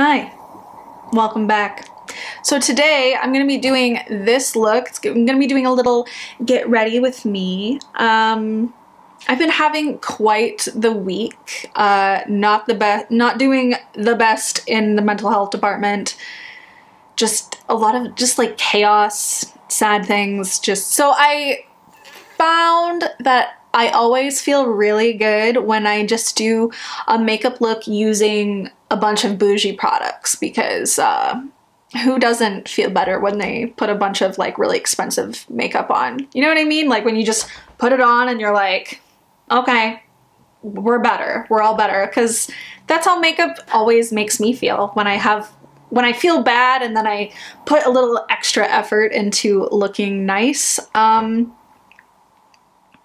Hi, welcome back. So today I'm going to be doing this look. I'm going to be doing a little get ready with me. Um, I've been having quite the week. Uh, not the best, not doing the best in the mental health department. Just a lot of just like chaos, sad things. Just so I found that I always feel really good when I just do a makeup look using a bunch of bougie products because uh, who doesn't feel better when they put a bunch of like really expensive makeup on? You know what I mean? Like when you just put it on and you're like, okay, we're better. We're all better because that's how makeup always makes me feel when I have when I feel bad and then I put a little extra effort into looking nice. Um,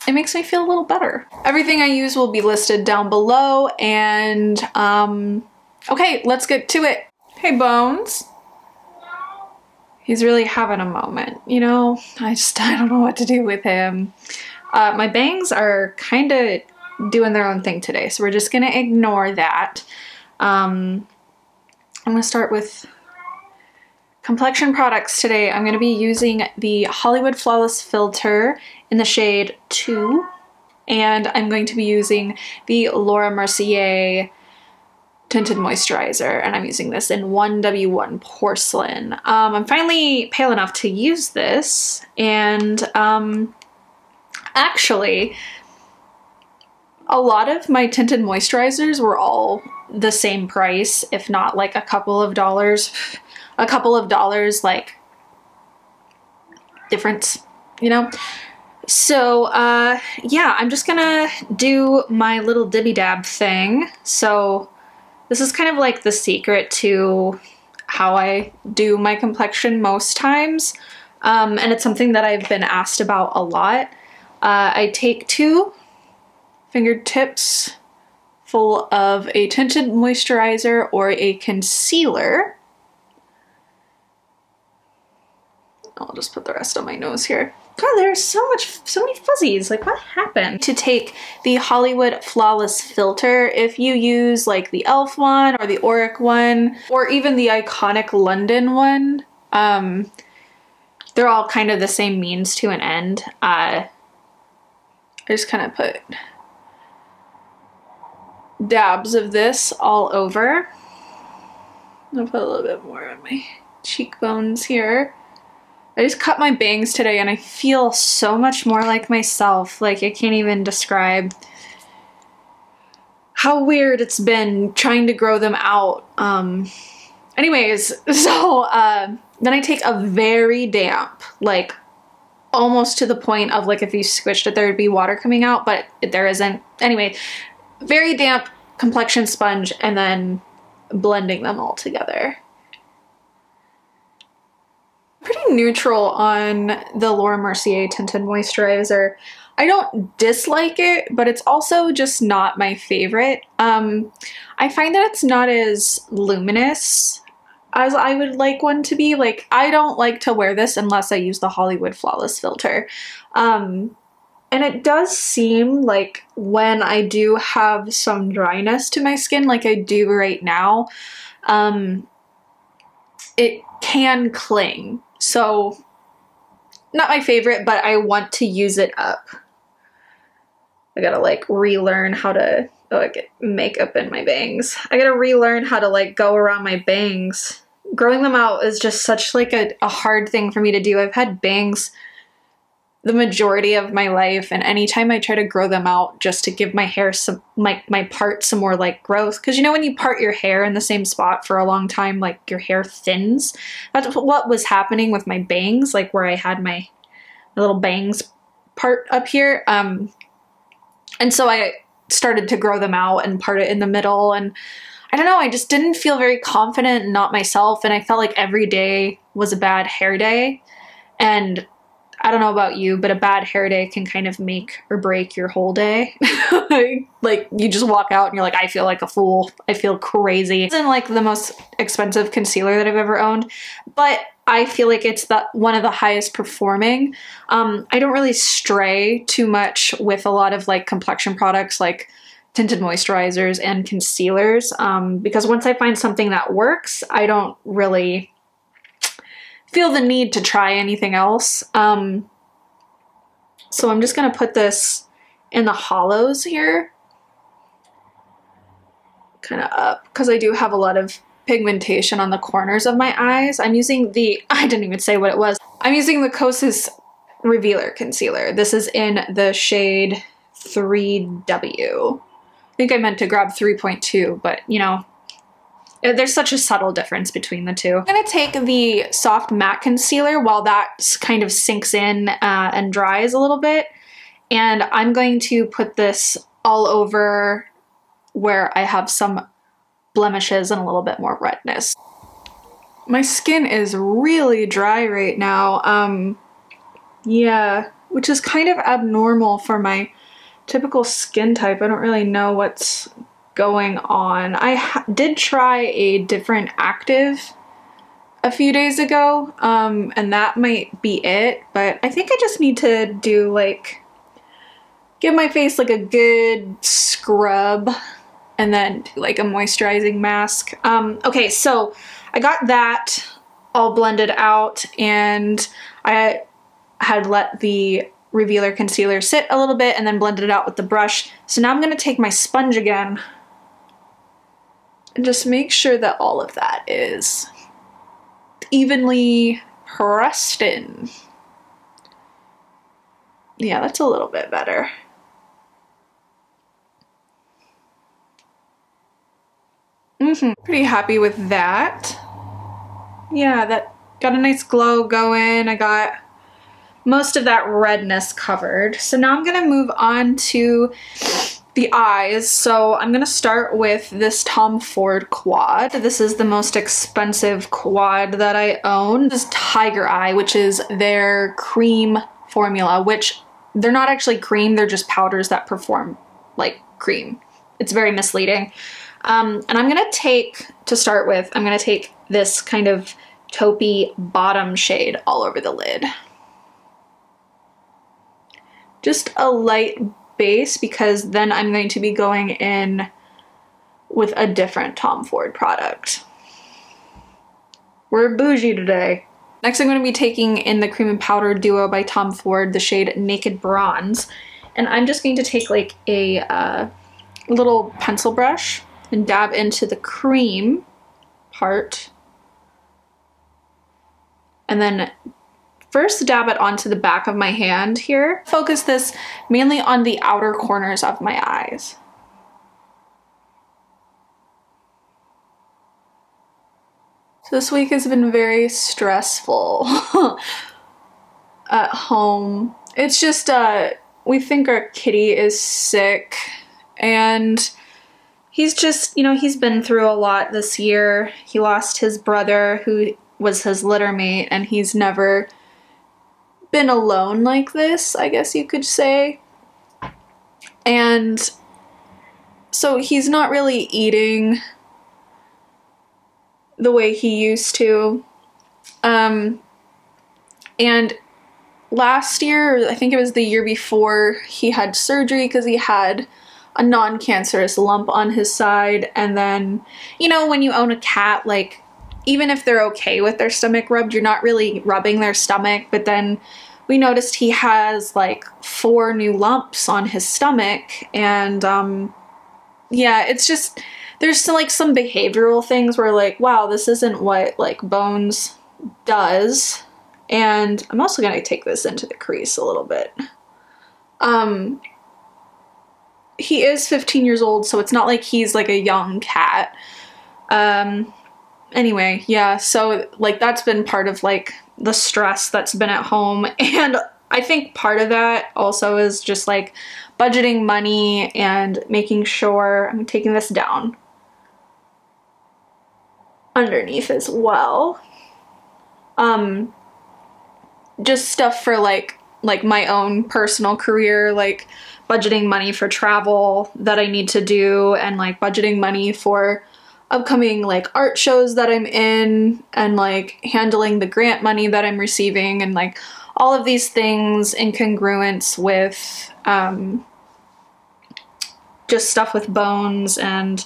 it makes me feel a little better. Everything I use will be listed down below and um, okay, let's get to it. Hey Bones. He's really having a moment, you know? I just, I don't know what to do with him. Uh, my bangs are kind of doing their own thing today, so we're just gonna ignore that. Um, I'm gonna start with complexion products today. I'm gonna be using the Hollywood Flawless Filter in the shade 2, and I'm going to be using the Laura Mercier tinted moisturizer and I'm using this in 1W1 porcelain. Um, I'm finally pale enough to use this and um, actually a lot of my tinted moisturizers were all the same price if not like a couple of dollars a couple of dollars like difference you know so uh yeah i'm just gonna do my little dibby dab thing so this is kind of like the secret to how I do my complexion most times. Um, and it's something that I've been asked about a lot. Uh, I take two fingertips full of a tinted moisturizer or a concealer. I'll just put the rest on my nose here. God, there's so much, so many fuzzies. Like, what happened? To take the Hollywood Flawless Filter, if you use like the e.l.f. one or the Auric one, or even the iconic London one, um, they're all kind of the same means to an end. Uh, I just kind of put dabs of this all over. I'll put a little bit more on my cheekbones here. I just cut my bangs today and I feel so much more like myself. Like I can't even describe how weird it's been trying to grow them out. Um, anyways, so uh, then I take a very damp, like almost to the point of like if you squished it there would be water coming out, but there isn't. Anyway, very damp complexion sponge and then blending them all together pretty neutral on the Laura Mercier Tinted Moisturizer. I don't dislike it, but it's also just not my favorite. Um, I find that it's not as luminous as I would like one to be. Like, I don't like to wear this unless I use the Hollywood Flawless filter. Um, and it does seem like when I do have some dryness to my skin, like I do right now, um, it can cling. So, not my favorite, but I want to use it up. I gotta like relearn how to, oh, I get makeup in my bangs. I gotta relearn how to like go around my bangs. Growing them out is just such like a, a hard thing for me to do. I've had bangs the majority of my life and anytime I try to grow them out just to give my hair some my my part some more like growth because you know when you part your hair in the same spot for a long time like your hair thins? That's what was happening with my bangs like where I had my, my little bangs part up here um and so I started to grow them out and part it in the middle and I don't know I just didn't feel very confident not myself and I felt like every day was a bad hair day and I don't know about you, but a bad hair day can kind of make or break your whole day. like you just walk out and you're like, I feel like a fool. I feel crazy. It's in like the most expensive concealer that I've ever owned, but I feel like it's the one of the highest performing. Um, I don't really stray too much with a lot of like complexion products like tinted moisturizers and concealers um, because once I find something that works, I don't really feel the need to try anything else. Um, so I'm just going to put this in the hollows here. Kind of up because I do have a lot of pigmentation on the corners of my eyes. I'm using the, I didn't even say what it was. I'm using the Kosas Revealer Concealer. This is in the shade 3W. I think I meant to grab 3.2, but you know, there's such a subtle difference between the two. I'm gonna take the soft matte concealer while that kind of sinks in uh, and dries a little bit. And I'm going to put this all over where I have some blemishes and a little bit more redness. My skin is really dry right now. Um, yeah, which is kind of abnormal for my typical skin type. I don't really know what's going on. I did try a different active a few days ago, um, and that might be it, but I think I just need to do like, give my face like a good scrub and then like a moisturizing mask. Um, okay, so I got that all blended out and I had let the revealer concealer sit a little bit and then blended it out with the brush. So now I'm going to take my sponge again and just make sure that all of that is evenly pressed in. Yeah, that's a little bit better. Mm-hmm. Pretty happy with that. Yeah, that got a nice glow going. I got most of that redness covered. So now I'm gonna move on to the eyes. So I'm gonna start with this Tom Ford quad. This is the most expensive quad that I own. This is Tiger Eye, which is their cream formula, which they're not actually cream, they're just powders that perform like cream. It's very misleading. Um, and I'm gonna take, to start with, I'm gonna take this kind of taupey bottom shade all over the lid. Just a light base because then I'm going to be going in with a different Tom Ford product. We're bougie today. Next I'm going to be taking in the Cream and Powder Duo by Tom Ford, the shade Naked Bronze. And I'm just going to take like a uh, little pencil brush and dab into the cream part. And then first dab it onto the back of my hand here. Focus this mainly on the outer corners of my eyes. So this week has been very stressful at home. It's just, uh, we think our kitty is sick and he's just, you know, he's been through a lot this year. He lost his brother who was his litter mate and he's never been alone like this, I guess you could say. And so he's not really eating the way he used to. Um, and last year, I think it was the year before, he had surgery because he had a non-cancerous lump on his side. And then, you know, when you own a cat, like even if they're okay with their stomach rubbed, you're not really rubbing their stomach. But then we noticed he has like four new lumps on his stomach. And um, yeah, it's just, there's some, like some behavioral things where like, wow, this isn't what like Bones does. And I'm also going to take this into the crease a little bit. Um, he is 15 years old, so it's not like he's like a young cat. Um, anyway, yeah, so like that's been part of like the stress that's been at home and I think part of that also is just like budgeting money and making sure I'm taking this down underneath as well. Um just stuff for like like my own personal career like budgeting money for travel that I need to do and like budgeting money for upcoming like art shows that I'm in and like handling the grant money that I'm receiving and like all of these things in congruence with um, just stuff with bones and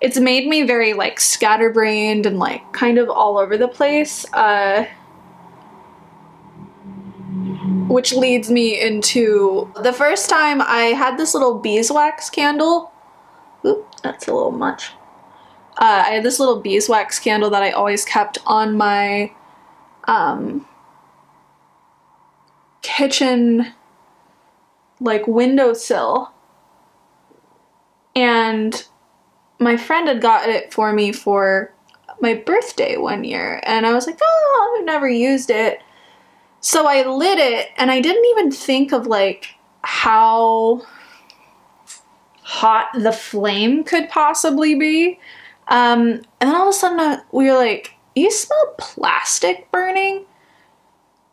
it's made me very like scatterbrained and like kind of all over the place. Uh, which leads me into the first time I had this little beeswax candle. Oop, that's a little much. Uh, I had this little beeswax candle that I always kept on my um, kitchen like windowsill. And my friend had got it for me for my birthday one year. And I was like, oh, I've never used it. So I lit it and I didn't even think of like how hot the flame could possibly be. Um, and then all of a sudden we were like, you smell plastic burning?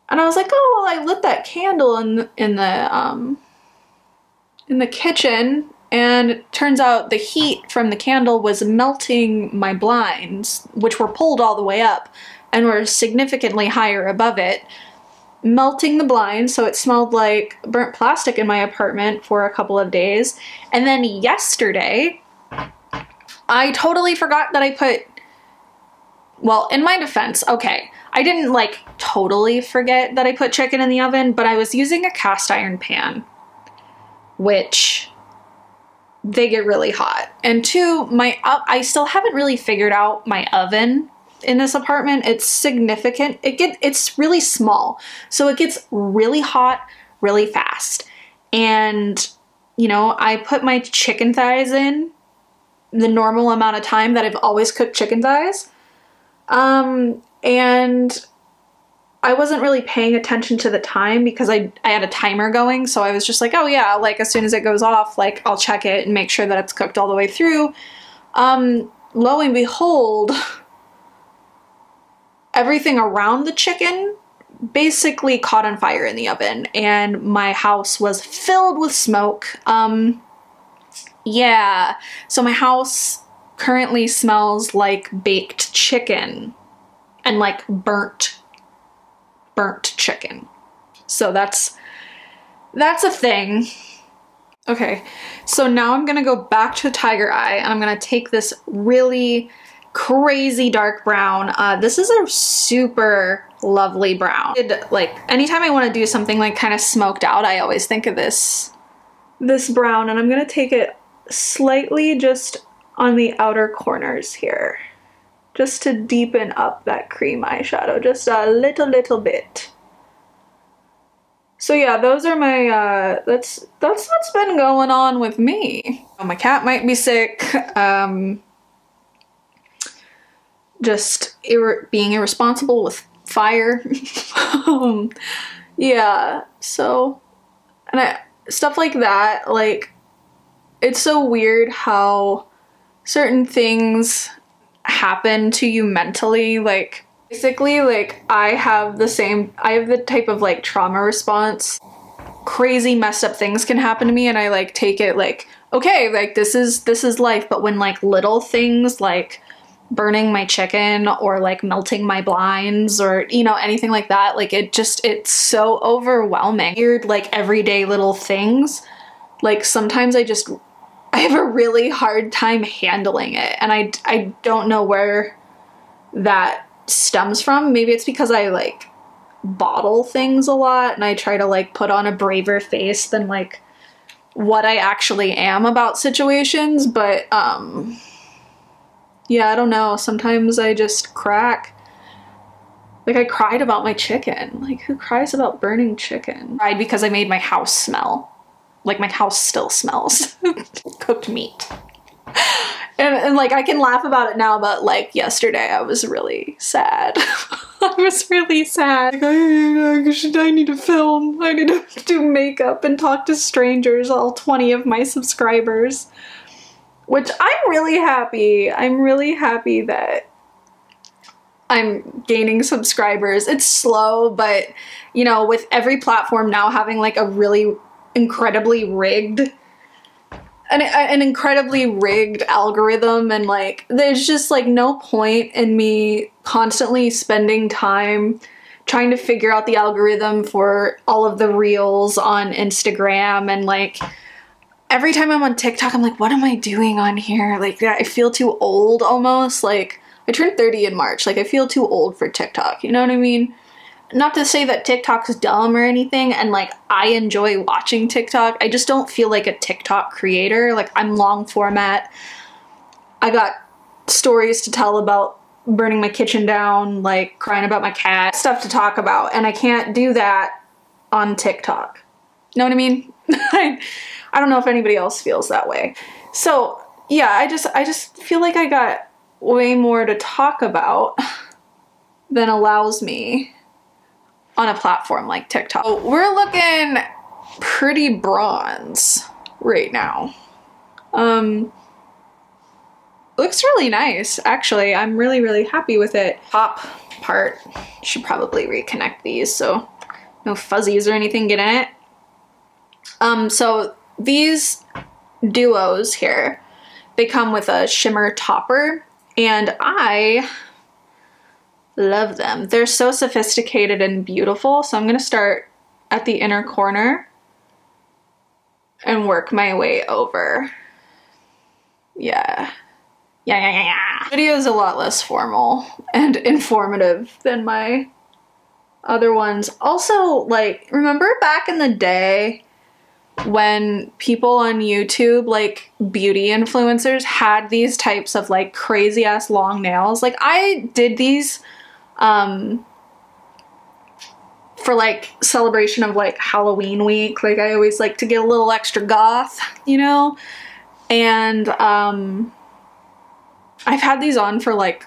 And I was like, oh, well, I lit that candle in, the, in the, um, in the kitchen and it turns out the heat from the candle was melting my blinds, which were pulled all the way up and were significantly higher above it melting the blinds, so it smelled like burnt plastic in my apartment for a couple of days. And then yesterday, I totally forgot that I put, well, in my defense, okay, I didn't like totally forget that I put chicken in the oven, but I was using a cast iron pan, which they get really hot. And two, my I still haven't really figured out my oven in this apartment. It's significant. It get it's really small. So it gets really hot really fast. And you know, I put my chicken thighs in the normal amount of time that I've always cooked chicken thighs. Um and I wasn't really paying attention to the time because I, I had a timer going. So I was just like, oh yeah, like as soon as it goes off, like I'll check it and make sure that it's cooked all the way through. Um, lo and behold, everything around the chicken basically caught on fire in the oven and my house was filled with smoke. Um, yeah, so my house currently smells like baked chicken and like burnt, burnt chicken. So that's, that's a thing. Okay, so now I'm gonna go back to the Tiger Eye and I'm gonna take this really crazy dark brown. Uh, this is a super lovely brown. It, like anytime I want to do something like kind of smoked out, I always think of this, this brown and I'm gonna take it slightly just on the outer corners here just to deepen up that cream eyeshadow just a little little bit. So yeah, those are my, uh, that's, that's what's been going on with me. oh, My cat might be sick. Um, just ir being irresponsible with fire. um, yeah, so, and I, stuff like that, like, it's so weird how certain things happen to you mentally, like, basically, like, I have the same, I have the type of, like, trauma response. Crazy messed up things can happen to me and I, like, take it, like, okay, like, this is, this is life, but when, like, little things, like, burning my chicken or like melting my blinds or you know anything like that like it just it's so overwhelming. Weird like everyday little things. Like sometimes I just I have a really hard time handling it and I I don't know where that stems from maybe it's because I like bottle things a lot and I try to like put on a braver face than like what I actually am about situations but um yeah, I don't know. Sometimes I just crack. Like I cried about my chicken. Like who cries about burning chicken? I cried because I made my house smell. Like my house still smells cooked meat. And, and like I can laugh about it now, but like yesterday I was really sad. I was really sad. Like, oh, I, should, I need to film. I need to do makeup and talk to strangers, all 20 of my subscribers which I'm really happy. I'm really happy that I'm gaining subscribers. It's slow, but you know, with every platform now having like a really incredibly rigged an, an incredibly rigged algorithm and like there's just like no point in me constantly spending time trying to figure out the algorithm for all of the reels on Instagram and like every time I'm on TikTok, I'm like, what am I doing on here? Like, I feel too old almost. Like, I turned 30 in March. Like, I feel too old for TikTok. You know what I mean? Not to say that TikTok's dumb or anything, and like, I enjoy watching TikTok. I just don't feel like a TikTok creator. Like, I'm long format. I got stories to tell about burning my kitchen down, like crying about my cat, stuff to talk about, and I can't do that on TikTok. Know what I mean? I don't know if anybody else feels that way. So yeah, I just I just feel like I got way more to talk about than allows me on a platform like TikTok. So we're looking pretty bronze right now. Um, looks really nice, actually. I'm really, really happy with it. Top part, should probably reconnect these so no fuzzies or anything get in it. Um, so these duos here, they come with a shimmer topper and I love them. They're so sophisticated and beautiful. So I'm gonna start at the inner corner and work my way over. Yeah. Yeah, yeah, yeah, yeah. Video is a lot less formal and informative than my other ones. Also, like, remember back in the day when people on YouTube, like beauty influencers, had these types of like crazy ass long nails? Like, I did these um for like celebration of like Halloween week. Like I always like to get a little extra goth, you know? And um I've had these on for like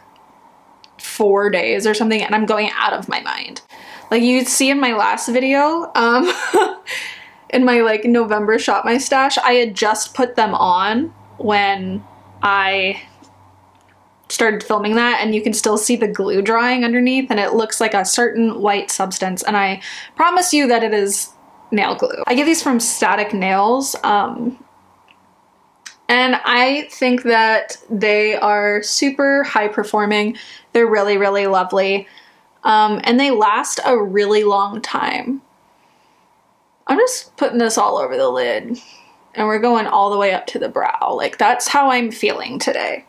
four days or something and I'm going out of my mind. Like you see in my last video, um, in my like November shop my stash, I had just put them on when I started filming that and you can still see the glue drying underneath and it looks like a certain white substance and I promise you that it is nail glue. I get these from Static Nails um, and I think that they are super high performing. They're really, really lovely. Um, and they last a really long time. I'm just putting this all over the lid and we're going all the way up to the brow. Like that's how I'm feeling today.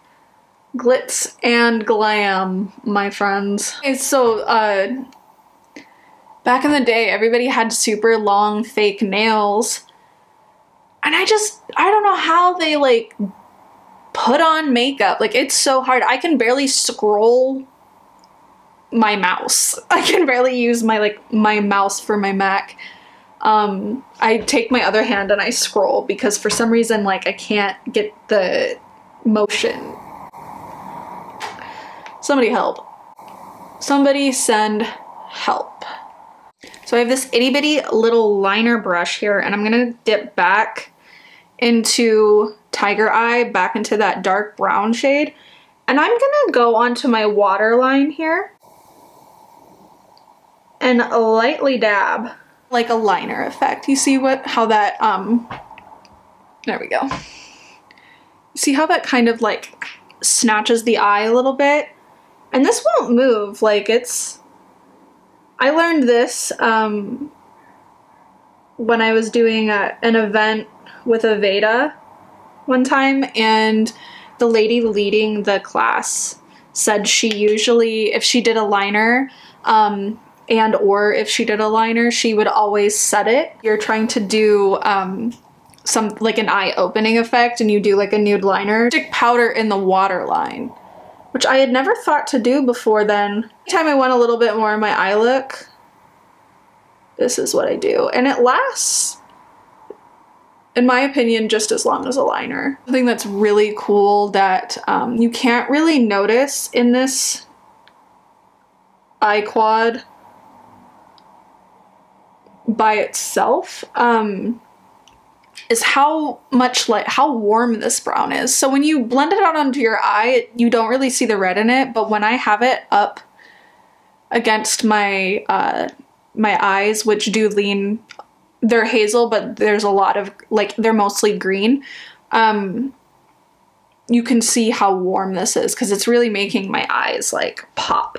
Glitz and glam, my friends. Okay, so uh, back in the day, everybody had super long fake nails and I just, I don't know how they like put on makeup. Like it's so hard. I can barely scroll my mouse. I can barely use my like my mouse for my Mac. Um, I take my other hand and I scroll because for some reason like I can't get the motion. Somebody help. Somebody send help. So I have this itty bitty little liner brush here and I'm gonna dip back into Tiger Eye, back into that dark brown shade. And I'm gonna go onto my waterline here and lightly dab like a liner effect. You see what, how that, um, there we go. See how that kind of like snatches the eye a little bit? And this won't move, like it's, I learned this um, when I was doing a, an event with Aveda one time, and the lady leading the class said she usually, if she did a liner, um, and or if she did a liner, she would always set it. You're trying to do um, some like an eye opening effect and you do like a nude liner. Stick powder in the waterline which I had never thought to do before then. Anytime I want a little bit more in my eye look, this is what I do. And it lasts, in my opinion, just as long as a liner. Something that's really cool that um, you can't really notice in this eye quad by itself um, is how much like how warm this brown is. So when you blend it out onto your eye, you don't really see the red in it, but when I have it up against my uh, my eyes, which do lean, they're hazel, but there's a lot of like they're mostly green. Um, you can see how warm this is because it's really making my eyes like pop.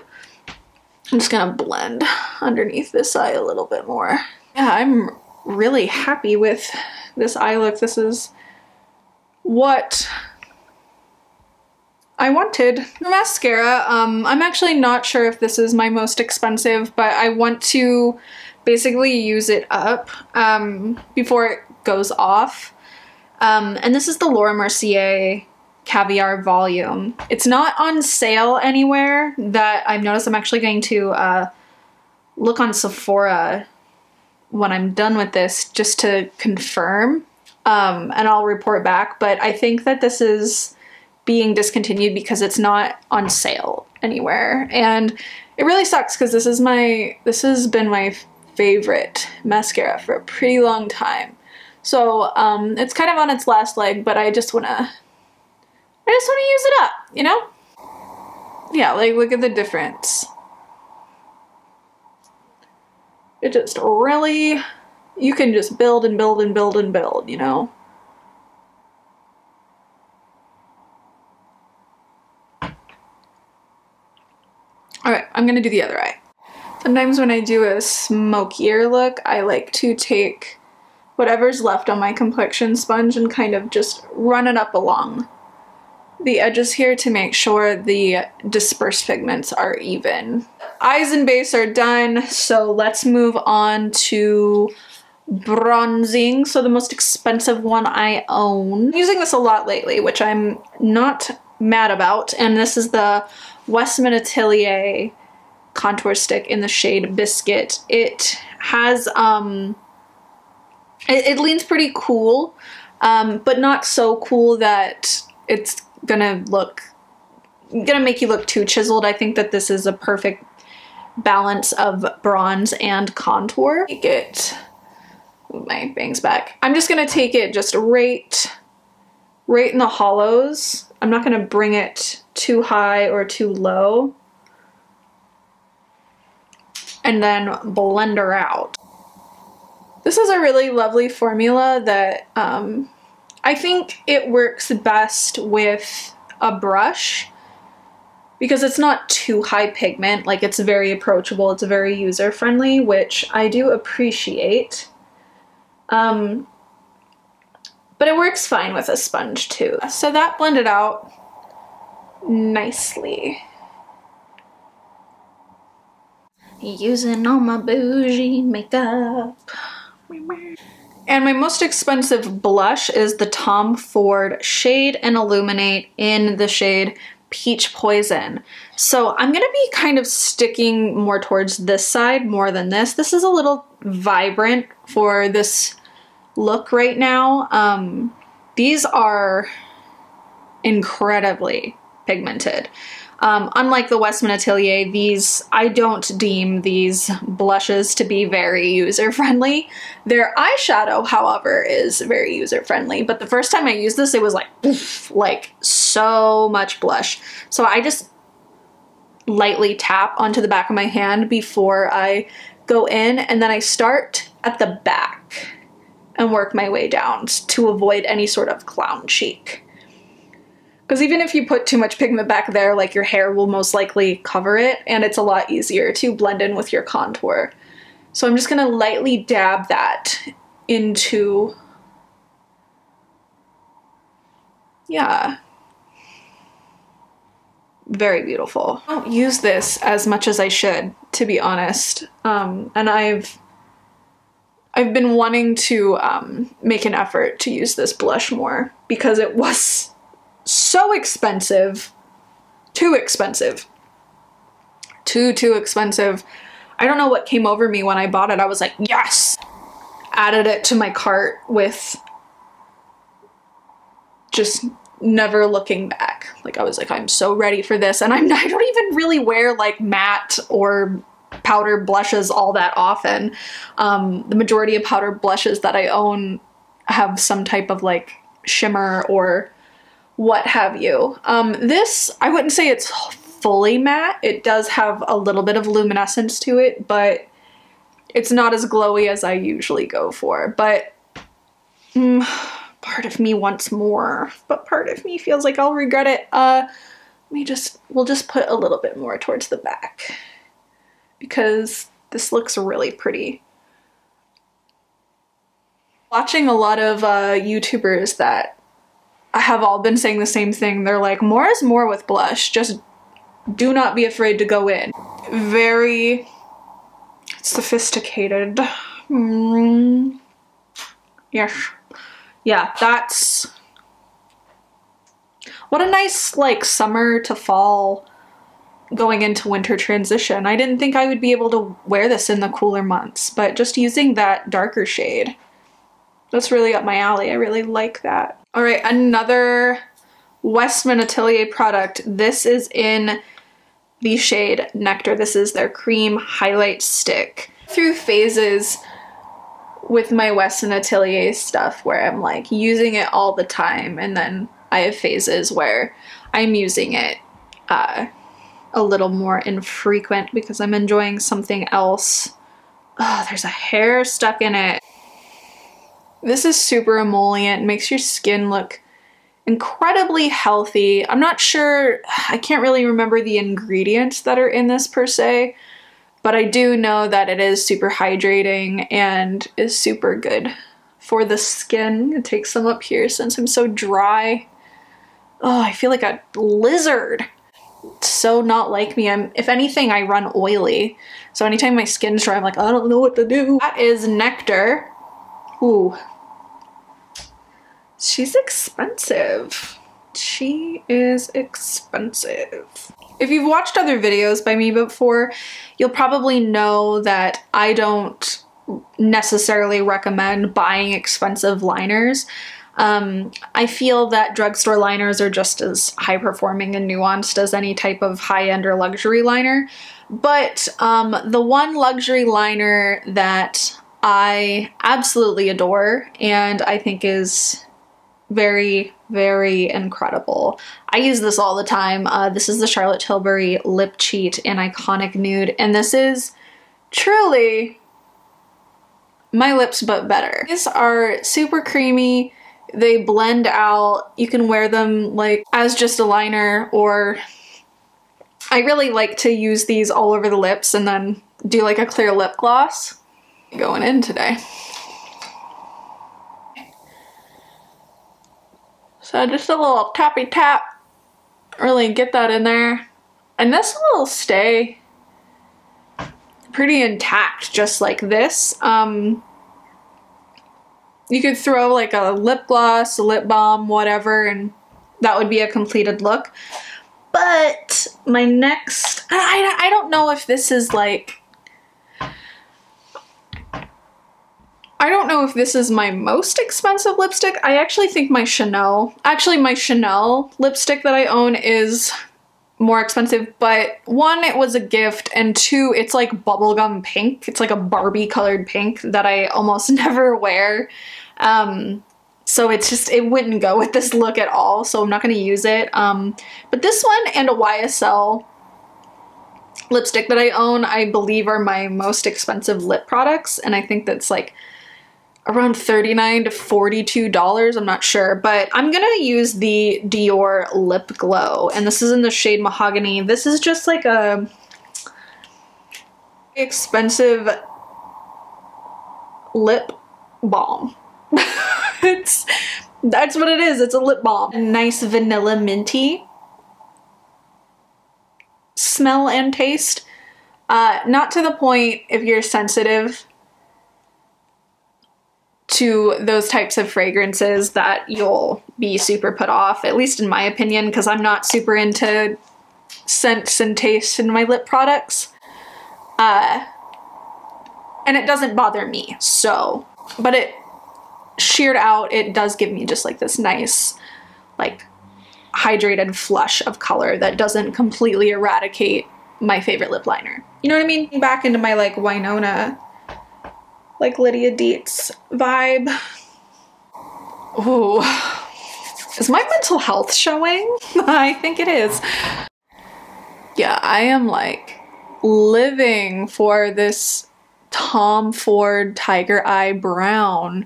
I'm just gonna blend underneath this eye a little bit more. Yeah, I'm really happy with this eye look. This is what I wanted. The mascara, um, I'm actually not sure if this is my most expensive, but I want to basically use it up um, before it goes off. Um, and this is the Laura Mercier Caviar Volume. It's not on sale anywhere that I've noticed. I'm actually going to uh, look on Sephora when I'm done with this just to confirm um, and I'll report back. But I think that this is being discontinued because it's not on sale anywhere. And it really sucks because this is my, this has been my favorite mascara for a pretty long time. So um, it's kind of on its last leg, but I just want to, I just want to use it up, you know? Yeah, like look at the difference. It just really, you can just build and build and build and build, you know? Alright, I'm gonna do the other eye. Sometimes when I do a smokier look, I like to take whatever's left on my complexion sponge and kind of just run it up along the edges here to make sure the dispersed pigments are even. Eyes and base are done, so let's move on to bronzing. So the most expensive one I own. I'm using this a lot lately, which I'm not mad about, and this is the Westman Atelier contour stick in the shade Biscuit. It has, um, it, it leans pretty cool, um, but not so cool that it's gonna look, gonna make you look too chiseled. I think that this is a perfect balance of bronze and contour. Take it, my bangs back. I'm just gonna take it just right, right in the hollows. I'm not gonna bring it too high or too low and then blender out. This is a really lovely formula that um, I think it works best with a brush because it's not too high pigment, like it's very approachable, it's very user friendly, which I do appreciate. Um, but it works fine with a sponge too. So that blended out nicely. Using all my bougie makeup. And my most expensive blush is the Tom Ford Shade and Illuminate in the shade Peach Poison. So I'm gonna be kind of sticking more towards this side more than this. This is a little vibrant for this look right now. Um, these are incredibly pigmented. Um, unlike the Westman Atelier, these I don't deem these blushes to be very user-friendly. Their eyeshadow, however, is very user-friendly, but the first time I used this, it was like, oof, like so much blush. So I just lightly tap onto the back of my hand before I go in, and then I start at the back and work my way down to avoid any sort of clown cheek. Because even if you put too much pigment back there, like your hair will most likely cover it, and it's a lot easier to blend in with your contour. So I'm just gonna lightly dab that into, yeah, very beautiful. I don't use this as much as I should, to be honest. Um, and I've I've been wanting to um, make an effort to use this blush more because it was so expensive. Too expensive. Too, too expensive. I don't know what came over me when I bought it. I was like, yes! Added it to my cart with just never looking back. Like I was like, I'm so ready for this. And I'm I don't even really wear like matte or powder blushes all that often. Um, the majority of powder blushes that I own have some type of like shimmer or what have you. Um, this, I wouldn't say it's fully matte. It does have a little bit of luminescence to it, but it's not as glowy as I usually go for. But mm, part of me wants more, but part of me feels like I'll regret it. Uh, let me just, we'll just put a little bit more towards the back because this looks really pretty. Watching a lot of uh, YouTubers that have all been saying the same thing. They're like, more is more with blush. Just do not be afraid to go in. Very sophisticated. Mm. Yes. Yeah, that's what a nice like summer to fall going into winter transition. I didn't think I would be able to wear this in the cooler months, but just using that darker shade, that's really up my alley. I really like that. All right, another Westman Atelier product. This is in the shade Nectar. This is their cream highlight stick. Through phases with my Westman Atelier stuff where I'm like using it all the time and then I have phases where I'm using it uh, a little more infrequent because I'm enjoying something else. Oh, there's a hair stuck in it. This is super emollient, makes your skin look incredibly healthy. I'm not sure, I can't really remember the ingredients that are in this per se, but I do know that it is super hydrating and is super good for the skin. It takes some up here since I'm so dry. Oh, I feel like a lizard. so not like me. I'm, if anything, I run oily. So anytime my skin's dry, I'm like, I don't know what to do. That is Nectar. Ooh. She's expensive. She is expensive. If you've watched other videos by me before, you'll probably know that I don't necessarily recommend buying expensive liners. Um, I feel that drugstore liners are just as high performing and nuanced as any type of high end or luxury liner. But um, the one luxury liner that I absolutely adore and I think is very, very incredible. I use this all the time. Uh, this is the Charlotte Tilbury Lip Cheat in Iconic Nude, and this is truly my lips but better. These are super creamy. They blend out. You can wear them like as just a liner or I really like to use these all over the lips and then do like a clear lip gloss. Going in today. So just a little tappy tap, really get that in there. And this will stay pretty intact just like this. Um, you could throw like a lip gloss, a lip balm, whatever, and that would be a completed look. But my next, I, I don't know if this is like I don't know if this is my most expensive lipstick. I actually think my Chanel, actually my Chanel lipstick that I own is more expensive, but one, it was a gift, and two, it's like bubblegum pink. It's like a Barbie colored pink that I almost never wear. Um, so it's just, it wouldn't go with this look at all, so I'm not gonna use it. Um, but this one and a YSL lipstick that I own, I believe are my most expensive lip products, and I think that's like around 39 to 42 dollars i'm not sure but i'm gonna use the dior lip glow and this is in the shade mahogany. This is just like a expensive lip balm. It's that's what it is it's a lip balm. Nice vanilla minty. Smell and taste. Uh, not to the point if you're sensitive to those types of fragrances that you'll be super put off, at least in my opinion, because I'm not super into scents and tastes in my lip products. Uh, and it doesn't bother me, so, but it sheared out, it does give me just like this nice, like, hydrated flush of color that doesn't completely eradicate my favorite lip liner. You know what I mean? Back into my like Winona like Lydia Deetz vibe. Ooh. Is my mental health showing? I think it is. Yeah, I am like living for this Tom Ford Tiger Eye Brown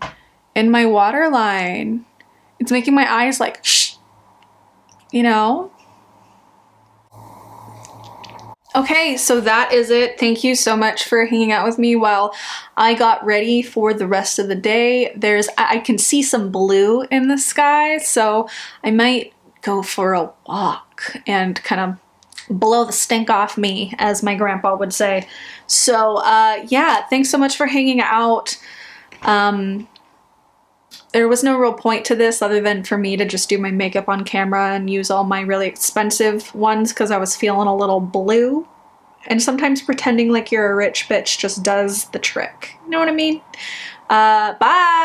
in my waterline. It's making my eyes like shh, you know? Okay, so that is it. Thank you so much for hanging out with me while I got ready for the rest of the day. There's, I can see some blue in the sky, so I might go for a walk and kind of blow the stink off me, as my grandpa would say. So, uh, yeah, thanks so much for hanging out. Um, there was no real point to this other than for me to just do my makeup on camera and use all my really expensive ones because I was feeling a little blue. And sometimes pretending like you're a rich bitch just does the trick. You know what I mean? Uh, bye!